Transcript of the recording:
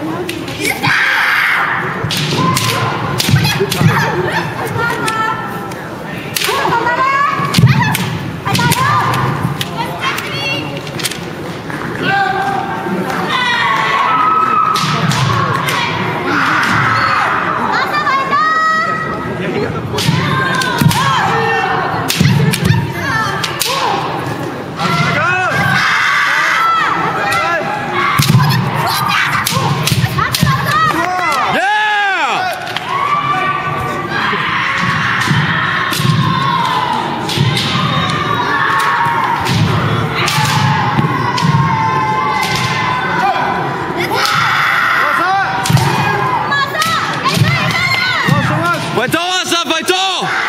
Yeah. Vai what's up? vai!